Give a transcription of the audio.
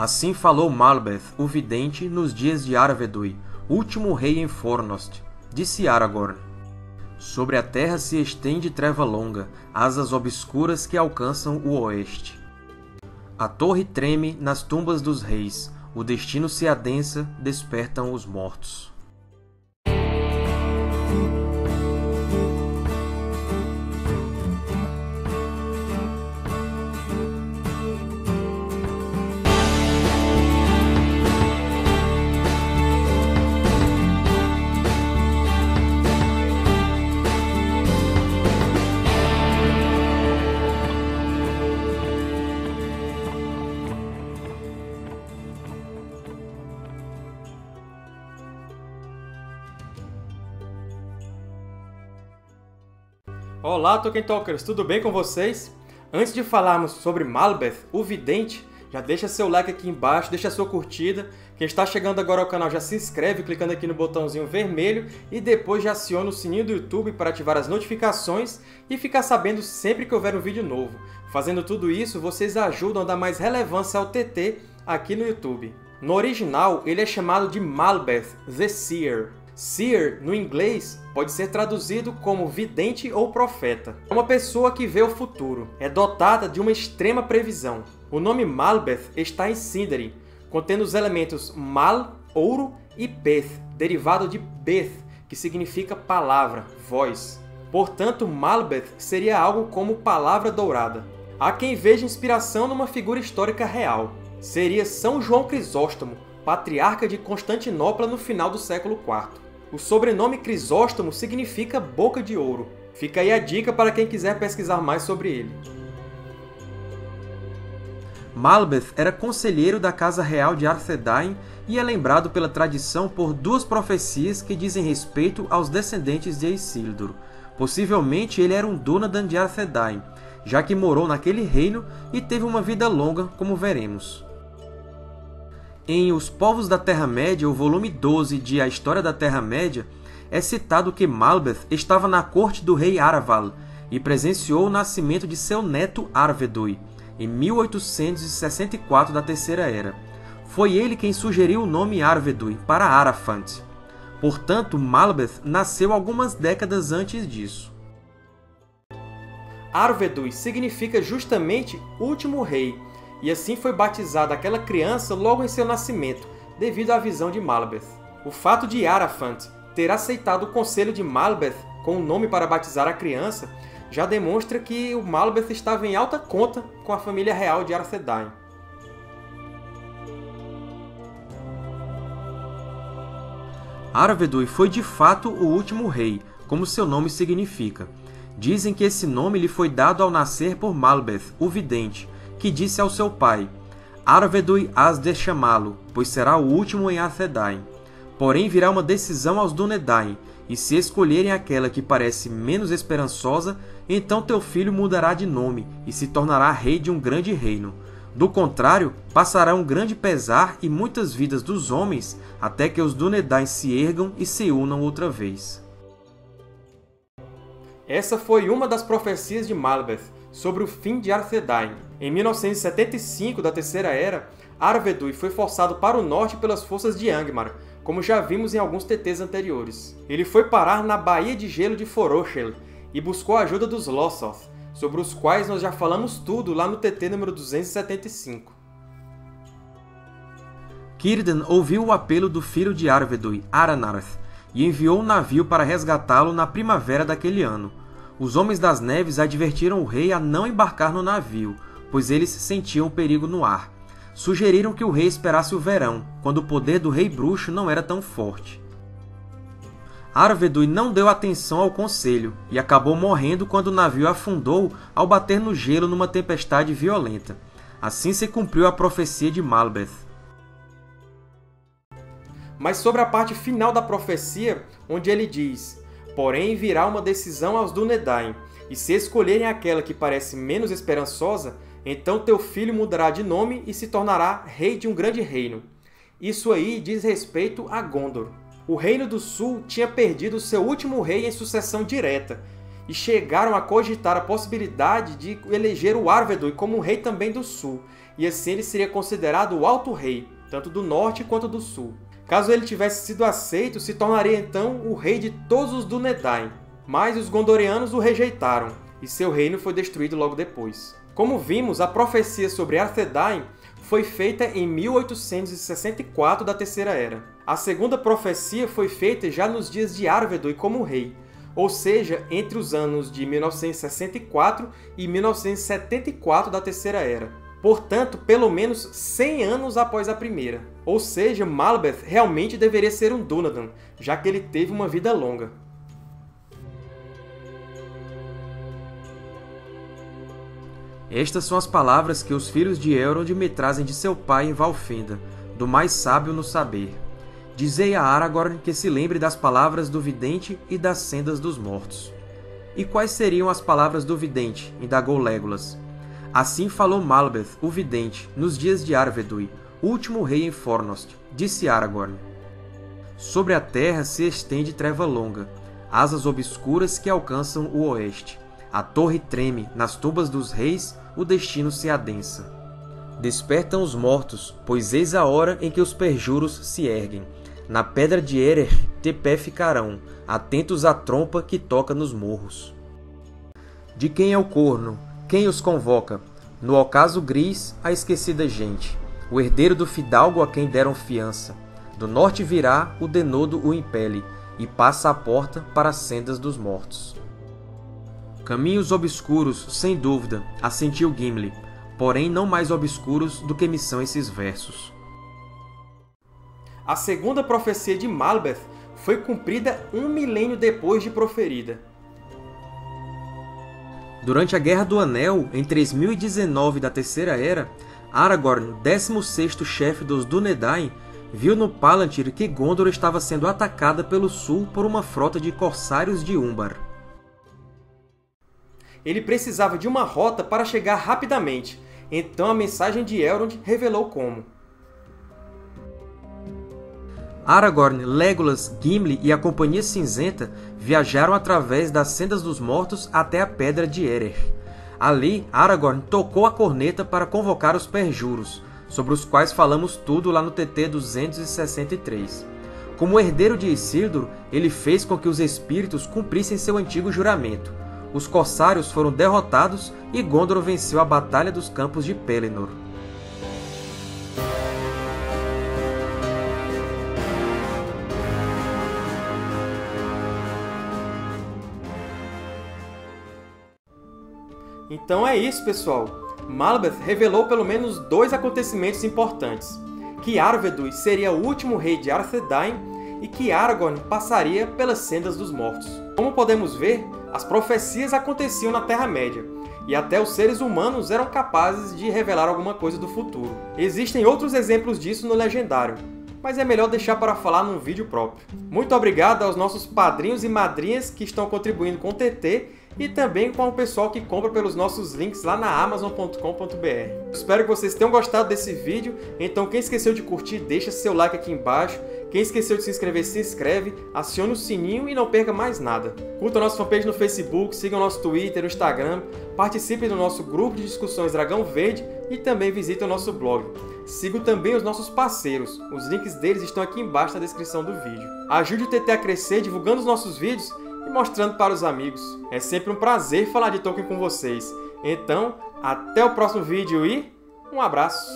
Assim falou Malbeth, o vidente, nos dias de Arvedui, último rei em Fornost. Disse Aragorn: Sobre a terra se estende treva longa, asas obscuras que alcançam o oeste. A torre treme nas tumbas dos reis, o destino se adensa, despertam os mortos. Olá, Tolkien Talkers, tudo bem com vocês? Antes de falarmos sobre Malbeth, o Vidente, já deixa seu like aqui embaixo, deixa sua curtida. Quem está chegando agora ao canal já se inscreve clicando aqui no botãozinho vermelho e depois já aciona o sininho do YouTube para ativar as notificações e ficar sabendo sempre que houver um vídeo novo. Fazendo tudo isso, vocês ajudam a dar mais relevância ao TT aqui no YouTube. No original, ele é chamado de Malbeth, the Seer, Seer, no inglês, pode ser traduzido como vidente ou profeta. É uma pessoa que vê o futuro. É dotada de uma extrema previsão. O nome Malbeth está em Sindarin, contendo os elementos Mal, ouro, e Beth, derivado de Beth, que significa palavra, voz. Portanto, Malbeth seria algo como palavra dourada. Há quem veja inspiração numa figura histórica real. Seria São João Crisóstomo, patriarca de Constantinopla no final do século IV. O sobrenome Crisóstomo significa boca de ouro. Fica aí a dica para quem quiser pesquisar mais sobre ele. Malbeth era conselheiro da Casa Real de Arthedain e é lembrado pela tradição por duas profecias que dizem respeito aos descendentes de Isildur. Possivelmente ele era um Dúnadan de Arthedain, já que morou naquele reino e teve uma vida longa, como veremos. Em Os Povos da Terra-média, o volume 12 de A História da Terra-média, é citado que Malbeth estava na corte do rei Araval e presenciou o nascimento de seu neto Arvedui, em 1864 da Terceira Era. Foi ele quem sugeriu o nome Arvedui para Arafant. Portanto, Malbeth nasceu algumas décadas antes disso. Arvedui significa justamente último rei, e assim foi batizada aquela criança logo em seu nascimento, devido à visão de Malbeth. O fato de Arafant ter aceitado o conselho de Malbeth com o nome para batizar a criança já demonstra que o Malbeth estava em alta conta com a família real de Arthedain. Arvedui foi de fato o último rei, como seu nome significa. Dizem que esse nome lhe foi dado ao nascer por Malbeth, o vidente, que disse ao seu pai, Arvedui has de chamá-lo, pois será o último em Arthedain. Porém virá uma decisão aos Dúnedain, e se escolherem aquela que parece menos esperançosa, então teu filho mudará de nome e se tornará rei de um grande reino. Do contrário, passará um grande pesar e muitas vidas dos homens, até que os Dúnedain se ergam e se unam outra vez. Essa foi uma das profecias de Malbeth, sobre o fim de Arthedain. Em 1975 da Terceira Era, Arvedui foi forçado para o norte pelas forças de Angmar, como já vimos em alguns TTs anteriores. Ele foi parar na Baía de Gelo de Foroshel e buscou a ajuda dos Lossoth, sobre os quais nós já falamos tudo lá no TT número 275. Círdan ouviu o apelo do filho de Arvedui, Aranarth, e enviou um navio para resgatá-lo na primavera daquele ano. Os Homens das Neves advertiram o rei a não embarcar no navio, pois eles sentiam perigo no ar. Sugeriram que o rei esperasse o verão, quando o poder do rei bruxo não era tão forte. Arvedui não deu atenção ao conselho e acabou morrendo quando o navio afundou ao bater no gelo numa tempestade violenta. Assim se cumpriu a profecia de Malbeth. Mas sobre a parte final da profecia, onde ele diz Porém, virá uma decisão aos Dúnedain, e se escolherem aquela que parece menos esperançosa, então teu filho mudará de nome e se tornará rei de um grande reino. Isso aí diz respeito a Gondor. O Reino do Sul tinha perdido seu último rei em sucessão direta, e chegaram a cogitar a possibilidade de eleger o Arvedui como rei também do sul, e assim ele seria considerado o Alto Rei, tanto do norte quanto do sul. Caso ele tivesse sido aceito, se tornaria então o rei de todos os Dúnedain, mas os Gondorianos o rejeitaram, e seu reino foi destruído logo depois. Como vimos, a profecia sobre Arthedain foi feita em 1864 da Terceira Era. A segunda profecia foi feita já nos dias de Arvedui como rei, ou seja, entre os anos de 1964 e 1974 da Terceira Era. Portanto, pelo menos 100 anos após a primeira. Ou seja, Malbeth realmente deveria ser um Dúnadan, já que ele teve uma vida longa. Estas são as palavras que os filhos de Elrond me trazem de seu pai em Valfenda, do mais sábio no saber. Dizei a Aragorn que se lembre das palavras do vidente e das sendas dos mortos. E quais seriam as palavras do vidente? indagou Legolas. Assim falou Malbeth, o vidente, nos dias de Arvedui, último rei em Fornost, disse Aragorn. Sobre a terra se estende treva longa, asas obscuras que alcançam o oeste. A torre treme, nas tubas dos reis o destino se adensa. Despertam os mortos, pois eis a hora em que os perjuros se erguem. Na pedra de Erer de pé ficarão, atentos à trompa que toca nos morros. De quem é o corno? Quem os convoca? No ocaso gris, a esquecida gente, o herdeiro do fidalgo a quem deram fiança. Do norte virá, o denodo o impele, e passa a porta para as sendas dos mortos. Caminhos obscuros, sem dúvida, assentiu Gimli, porém não mais obscuros do que me são esses versos. A segunda profecia de Malbeth foi cumprida um milênio depois de proferida. Durante a Guerra do Anel, em 3019 da Terceira Era, Aragorn, 16º chefe dos Dúnedain, viu no Palantir que Gondor estava sendo atacada pelo sul por uma frota de corsários de Umbar ele precisava de uma rota para chegar rapidamente, então a mensagem de Elrond revelou como. Aragorn, Legolas, Gimli e a Companhia Cinzenta viajaram através das Sendas dos Mortos até a Pedra de Erer. Ali, Aragorn tocou a corneta para convocar os Perjuros, sobre os quais falamos tudo lá no TT 263. Como herdeiro de Isildur, ele fez com que os espíritos cumprissem seu antigo juramento, os corsários foram derrotados e Gondor venceu a Batalha dos Campos de Pelennor. Então é isso, pessoal! Malbeth revelou pelo menos dois acontecimentos importantes. Que Arvedui seria o último rei de Arthedain e que Aragorn passaria pelas sendas dos mortos. Como podemos ver, as profecias aconteciam na Terra-média, e até os seres humanos eram capazes de revelar alguma coisa do futuro. Existem outros exemplos disso no Legendário, mas é melhor deixar para falar num vídeo próprio. Muito obrigado aos nossos padrinhos e madrinhas que estão contribuindo com o TT e também com o pessoal que compra pelos nossos links lá na Amazon.com.br. Espero que vocês tenham gostado desse vídeo, então quem esqueceu de curtir, deixa seu like aqui embaixo, quem esqueceu de se inscrever, se inscreve, acione o sininho e não perca mais nada. Curta nossa fanpage no Facebook, siga o nosso Twitter, o Instagram, participe do nosso grupo de discussões Dragão Verde e também visite o nosso blog. Siga também os nossos parceiros, os links deles estão aqui embaixo na descrição do vídeo. Ajude o TT a crescer divulgando os nossos vídeos e mostrando para os amigos. É sempre um prazer falar de Tolkien com vocês. Então, até o próximo vídeo e um abraço!